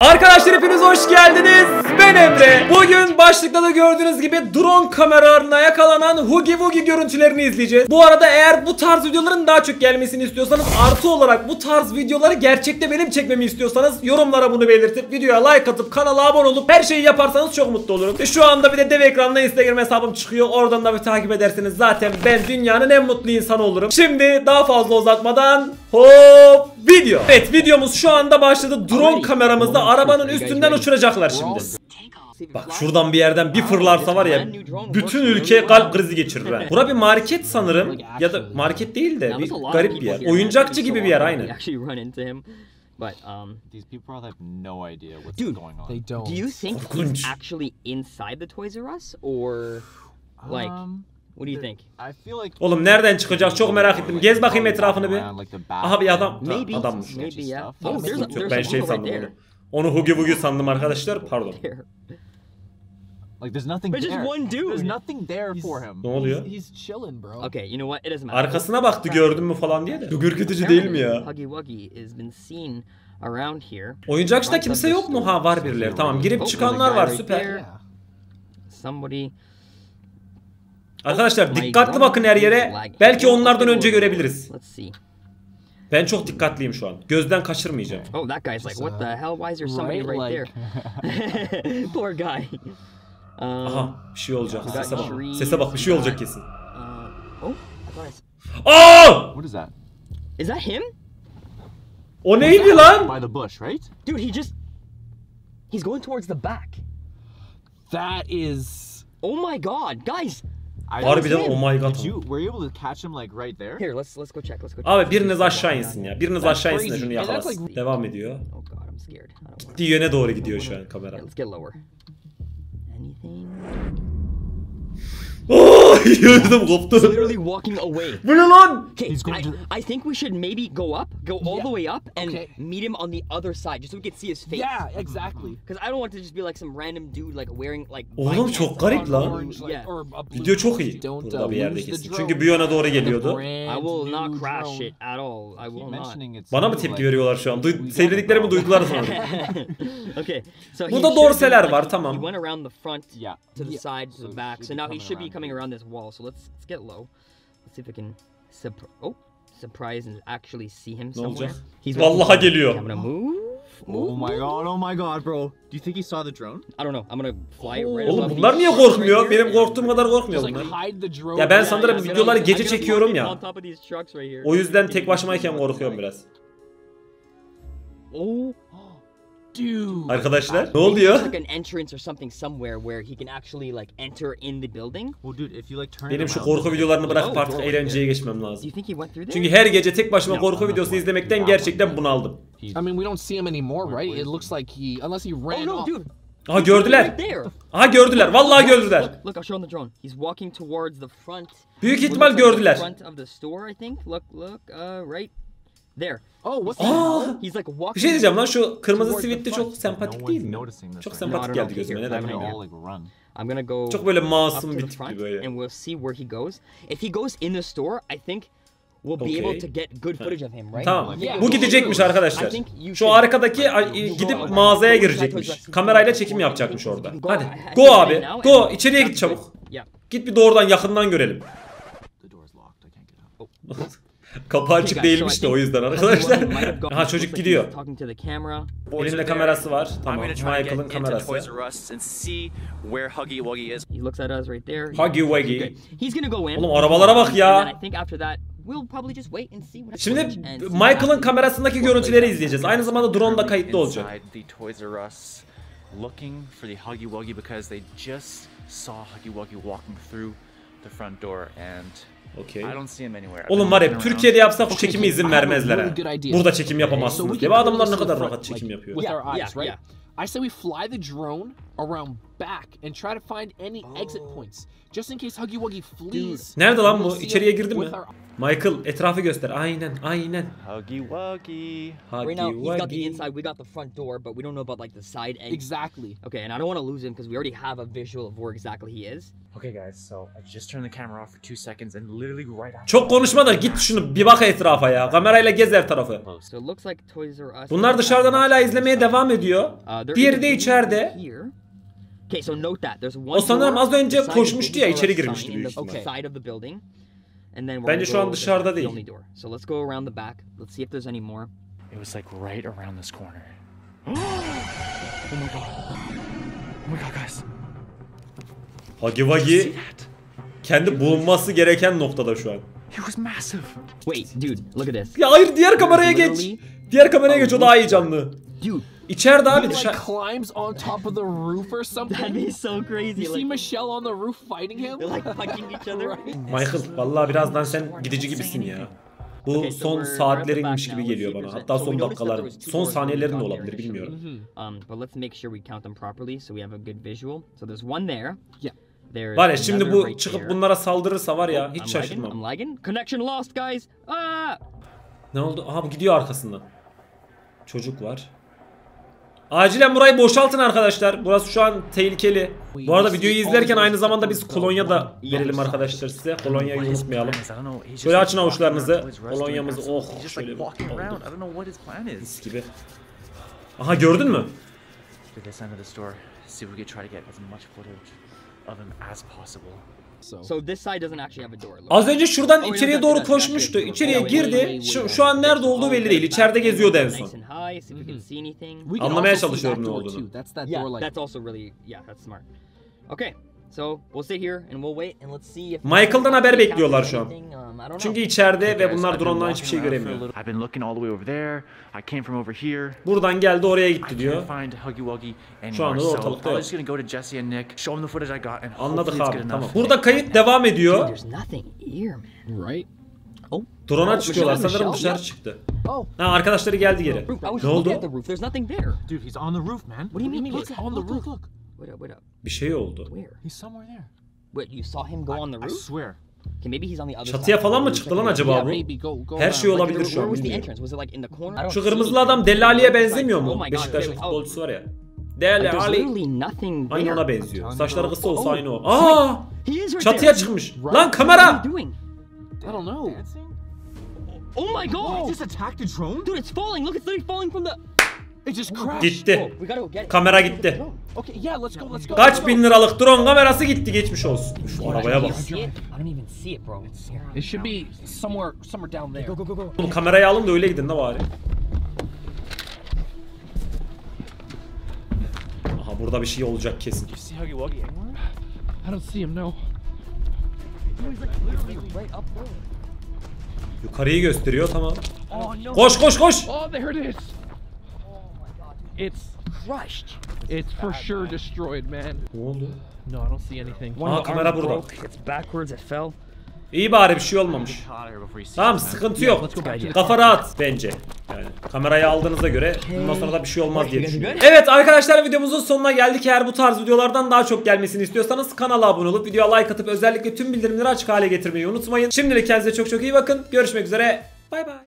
Arkadaşlar hepiniz hoş geldiniz. Ben Emre. Bugün başlıkta da gördüğünüz gibi drone kameralarına yakalanan Hugi Wugi görüntülerini izleyeceğiz. Bu arada eğer bu tarz videoların daha çok gelmesini istiyorsanız artı olarak bu tarz videoları gerçekte benim çekmemi istiyorsanız yorumlara bunu belirtip videoya like atıp kanala abone olup her şeyi yaparsanız çok mutlu olurum. Ve şu anda bir de dev ekranda Instagram hesabım çıkıyor. Oradan da bir takip ederseniz zaten ben dünyanın en mutlu insanı olurum. Şimdi daha fazla uzatmadan hop video. Evet videomuz şu anda başladı. Drone kameramızda arabanın üstünden uçuracaklar şimdi. Bak şuradan bir yerden bir fırlarsa var ya bütün ülke kalp krizi geçirir ha. Bura bir market sanırım ya da market değil de bir garip bir yer. Oyuncakçı gibi bir yer aynı. But um These people probably have no idea what's Dude, going on. They don't. do you think he's actually inside the Toys R Us or like Um, what do you think? I feel like Oğlum nereden çıkacak çok merak ettim. Gez bakayım etrafını bir. Aha bir adam. Ha, Maybe adammış. maybe yeah. Oh, there's a, Yok, ben şey sandım right onu. Onu Hugi Wugi sandım arkadaşlar. Pardon. Like there's nothing There's just there. one dude. There's nothing there for him. Ne oluyor? He's, he's chilling, bro. Okay, you know what? It doesn't matter. Arkasına baktı gördün mü falan diye de. Çok ürkütücü değil mi ya? Huggy Wuggy has been seen around here. Oyuncakçıda kimse yok mu? Ha var birileri. Tamam girip çıkanlar var süper. Somebody Arkadaşlar dikkatli bakın her yere. Belki onlardan önce görebiliriz. Ben çok dikkatliyim şu an. Gözden kaçırmayacağım. Oh, that guy's like, what the hell? Why is there somebody right, there? Poor guy. Um, Aha bir şey olacak. Sese bak. Sese bak bir şey olacak kesin. uh, oh! What is that? Is that him? O neydi lan? By the bush, right? Dude, he just. He's going towards the back. That is. Oh my god, guys! Harbiden oh my god. you were you able to catch him like right there? Here, let's let's go check. Let's go check. Abi biriniz aşağı insin ya. Biriniz aşağı insin de şunu yakalasın. Devam ediyor. Oh. Gittiği yöne doğru gidiyor şu an kamera. Yürüdüm koptu. Literally walking away. Bu ne lan? Okay, I, think we should maybe go up, go all Yeah. the way up, and Okay. meet him on the other side, just so we can see his face. Yeah, exactly. Because I don't want to just be like some random dude like wearing like. Oğlum çok garip lan. Yeah. Video çok iyi. Burada uh, bir yerde kesin. Çünkü bu yöne doğru geliyordu. I will not crash it at all. I will not. Bana mı tepki veriyorlar şu an? Duy- söylediklerimi duydular sanırım. okay, so he Burada dorseler var, tamam. He went around the front Yeah. to the side to the back, so now he should be coming around this wall. So let's let's get low. Let's see if we can oh surprise and actually see him somewhere. olacak? He's Vallahi geliyor. I'm gonna move. Move. Oh my god, oh my god, bro. Do you think he saw the drone? I don't know. I'm gonna fly right above Oğlum bunlar niye right korkmuyor? Benim korktuğum kadar korkmuyor bunlar. hide the drone. Ya ben Yeah, sanırım videoları gece çekiyorum ya. on top of these sharks right here. O yüzden tek başımayken korkuyorum biraz. Oh. Arkadaşlar ne oluyor? there's like an entrance or something somewhere where he can actually like enter in the building. Well, dude, if you like turn it Benim şu korku videolarını bırakıp Oh, artık eğlenceye geçmem lazım. Çünkü her gece tek başıma korku videosu izlemekten gerçekten bunaldım. I mean, we don't see him anymore, right? It looks like he, unless he oh ran no, off. dude. Aha gördüler. Aha gördüler. Vallahi gördüler. Look, look, I'll show him the drone. He's walking towards the front. Büyük ihtimal gördüler. Aa! He's like walking. Bir şey diyeceğim lan şu kırmızı towards the sivit de çok No sempatik one's değil mi? noticing this Çok sempatik geldi gözüme Here, neden bilmiyorum. I'm gonna go. Çok böyle up masum bir the tip front, gibi böyle. and we'll see where he goes. If he goes in the store, I think we'll be able to get good footage of him, right? Tamam. Yeah. Bu gidecekmiş arkadaşlar. Şu arkadaki gidip mağazaya girecekmiş. Kamerayla çekim yapacakmış orada. Hadi. Go abi. Go. İçeriye git çabuk. Git bir doğrudan yakından görelim. Kapı açık değilmiş de o yüzden arkadaşlar. Ha çocuk gidiyor. Elinde kamerası var. Tamam. Michael'ın kamerası. Huggy Wuggy. Oğlum arabalara bak ya. Şimdi Michael'ın kamerasındaki görüntüleri izleyeceğiz. Aynı zamanda drone da kayıtlı olacak. Looking for the Huggy Wuggy because they just saw Huggy Wuggy walking through the front door and I've Oğlum var ya. Türkiye'de yapsak şu Okay, çekimi izin vermezler ha. Burada çekim yapamazsınız diye. adamlar ne kadar rahat çekim yapıyor. I say we fly the drone around back and try to find any exit points, just in case Huggy Wuggy flees. Nerede lan bu? İçeriye him girdi mi? Michael etrafı göster. Aynen aynen. Huggy Wuggy. Right now, Huggy he's got the inside. We got the front door, but we don't know about like the side exit. Exactly. Okay, and I don't want to lose him because we already have a visual of where exactly he is. Okay, guys, so I just turned the camera off for two seconds and literally right after. Çok konuşma da git şunu bir bak etrafa ya. Kamerayla gez her tarafı. So it looks like Toys R Us. Bunlar dışarıdan hala izlemeye devam ediyor. Uh, Diğeri either de içeride. Okay, so note that there's one O sanırım door az önce koşmuştu ya, içeri girmişti büyük ihtimal. side of the building. And then we're Bence şu an dışarıda değil. only door. So let's go around the back. Let's see if there's any more. It was like right around this corner. oh my god. Oh my god, guys. Huggy Wuggy kendi bulunması gereken noktada şu an. It was massive. Wait, dude, look at this. Ya hayır diğer kameraya geç. Diğer kameraya geç o daha iyi canlı. Dude, İçeride abi He like dışarı. climbs on top of the roof or that'd something. be so crazy. You see Michelle on the roof fighting him? they're like punching each other. Michael vallahi birazdan sen gidici gibisin ya. Bu son saatlerinmiş gibi geliyor bana. Hatta son dakikaların, son saniyelerin de olabilir there initially. bilmiyorum. Um, but let's make sure we count them properly so we have a good visual. So there's one there. Yeah. Var ya şimdi bu çıkıp bunlara saldırırsa var ya I'm hiç şaşırmam. I'm lagging. Connection lost, guys. Ah! Ne oldu? Aha bu gidiyor arkasından. Çocuk var. Acilen burayı boşaltın arkadaşlar. Burası şu an tehlikeli. Bu arada videoyu izlerken aynı zamanda biz kolonya da verelim arkadaşlar size. Kolonyayı unutmayalım. Şöyle açın avuçlarınızı. Kolonyamızı, oh, şöyle bir. Mis gibi. Aha gördün mü? Az önce şuradan Oh, içeriye yeah, doğru koşmuştu. İçeriye Oh, girdi. Şu, şu an nerede olduğu belli değil. İçeride geziyordu en son. can Anlamaya çalışıyorum ne olduğunu. too. That's that Yeah, door like that's also really yeah, that's smart. Okay, so we'll sit here and we'll wait and let's see if Michael'dan haber bekliyorlar şu an. um, Çünkü know. içeride ve bunlar drone'dan hiçbir şey göremiyor. little- I've been looking all the way over there. I came from over here. Buradan geldi oraya gitti I diyor. can't find Huggy Wuggy Şu anda anymore. da So ortalıkta I'm yok. just gonna go to Jesse and Nick, show them the footage I got, and Anladık hopefully it's abi tamam. Burada kayıt devam ediyor. there's nothing here, man. right. Oh, Drone'a Oh, çıkıyorlar. Sanırım dışarı çıktı. Oh, Ha arkadaşları geldi geri. Ne oldu? What up, up. Bir şey oldu. Where? He's somewhere there. Wait, you saw him go on the I roof? swear. Okay, maybe he's on the other Çatıya side. falan mı Maybe çıktı lan acaba bu? maybe go go. Her şey olabilir şu where an was the bilmiyorum. entrance? Was it like in the corner? I don't Şu kırmızılı adam Delali'ye benzemiyor oh mu? my God, Beşiktaş'ın oh. futbolcusu var ya. Like, Deli there's Ali. literally nothing Aynı ona benziyor. Saçları kısa olsa Oh. aynı o. Aa! He is right Çatıya there. çıkmış. Lan What are kamera! you doing? I don't know. Dancing? Oh my god! He just attacked a drone? Dude, it's falling. Look, it's literally falling from the. It just crashed. Gitti. Oh, we gotta go get it. Kamera gitti. Okay, yeah, let's go. Let's go. Kaç let's bin go. liralık drone kamerası gitti geçmiş olsun. I arabaya bak. Oğlum kamerayı alın da öyle gidin de bari. Aha burada bir şey olacak kesin. Yukarıyı gösteriyor tamam. Oh! Koş koş koş. Oh, there it is. Oh my god! It's Crushed. it's for sure destroyed, man. Ne oldu? No, I don't see anything. Aa, kamera burada. broke. It's backwards. It fell. İyi bari bir şey olmamış. Tamam sıkıntı yok. Kafa rahat bence. Yani kamerayı aldığınıza göre bundan sonra da bir şey olmaz diye düşünüyorum. good? Evet arkadaşlar videomuzun sonuna geldik. Eğer bu tarz videolardan daha çok gelmesini istiyorsanız kanala abone olup videoya like atıp özellikle tüm bildirimleri açık hale getirmeyi unutmayın. Şimdilik kendinize çok çok iyi bakın. Görüşmek üzere. Bay bay.